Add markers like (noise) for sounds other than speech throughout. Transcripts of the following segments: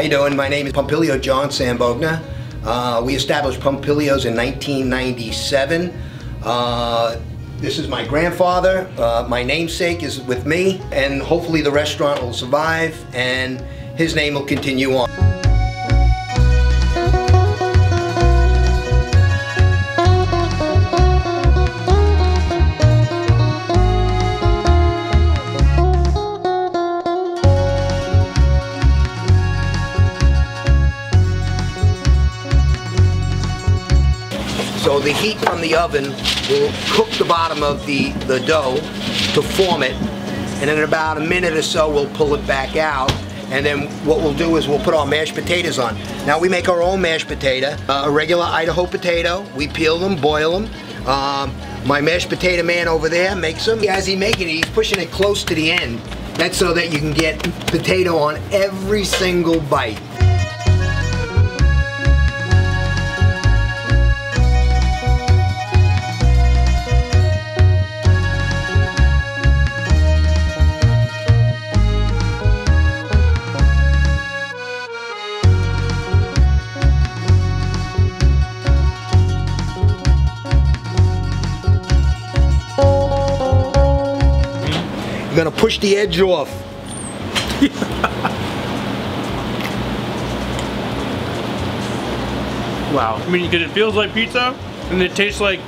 How you doing? My name is Pompilio John Sambogna. Uh, we established Pompilio's in 1997. Uh, this is my grandfather. Uh, my namesake is with me, and hopefully the restaurant will survive, and his name will continue on. So the heat from the oven will cook the bottom of the, the dough to form it. And in about a minute or so, we'll pull it back out. And then what we'll do is we'll put our mashed potatoes on. Now we make our own mashed potato, uh, a regular Idaho potato. We peel them, boil them. Um, my mashed potato man over there makes them. As he making it, he's pushing it close to the end. That's so that you can get potato on every single bite. Gonna push the edge off. (laughs) Wow. I mean, because it feels like pizza, and it tastes like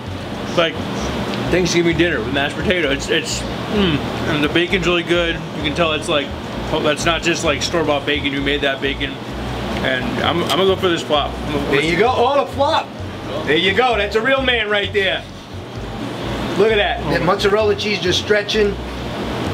like Thanksgiving dinner with mashed potato. It's it's mm, and the bacon's really good. You can tell it's like oh, that's not just like store bought bacon. You made that bacon, and I'm, I'm gonna go for this flop. There you go. Oh, the flop. There you go. That's a real man right there. Look at that. That mozzarella cheese just stretching.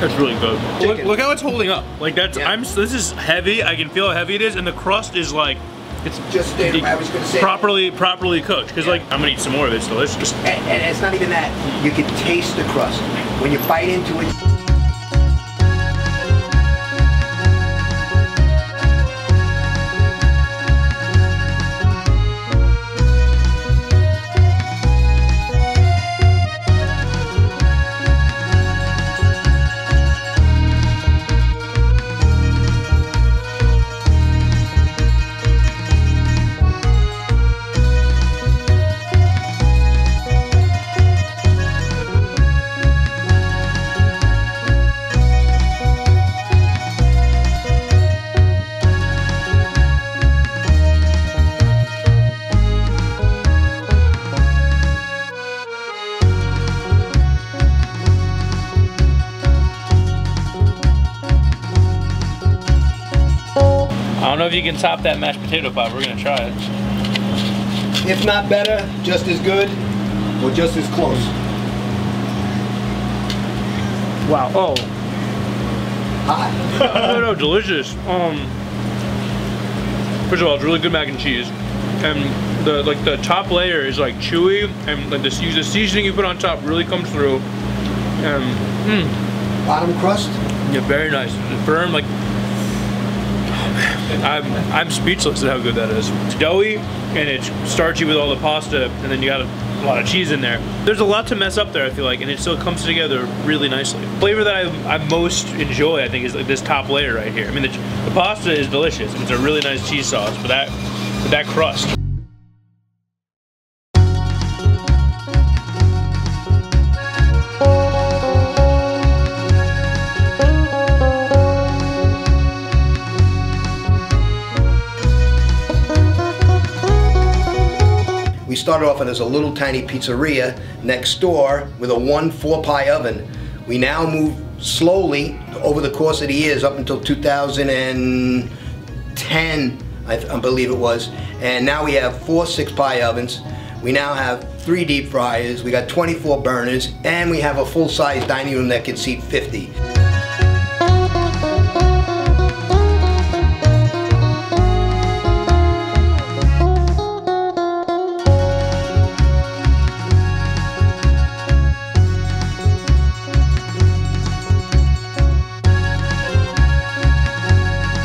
That's really good. Look, look how it's holding up. Like that's Yeah. I'm this is heavy. I can feel how heavy it is, and the crust is like it's Just stayed- I was gonna say- properly properly cooked. Because like I'm gonna eat some more of it. It's delicious. And, and it's not even that. You can taste the crust. When you bite into it, I don't know if you can top that mashed potato pie. We're gonna try it. if not better, just as good, or just as close. Wow. Oh. Hot. no, no, delicious. Um, first of all, it's really good mac and cheese, and the like the top layer is like chewy, and like this the seasoning you put on top really comes through. And Bottom crust. yeah, very nice. Firm, like. I'm I'm speechless at how good that is. It's doughy and it's starchy with all the pasta, and then you got a, lot of cheese in there. There's a lot to mess up there, I feel like, and it still comes together really nicely. flavor that I, I most enjoy, I think, is like this top layer right here. I mean, the, the pasta is delicious. It's a really nice cheese sauce, but that but that crust. Started off as a little tiny pizzeria next door with a one four pie oven. We now moved slowly over the course of the years up until 2010, I, I believe it was. And now we have four six pie ovens. We now have three deep fryers. We got 24 burners, and we have a full size dining room that can seat 50.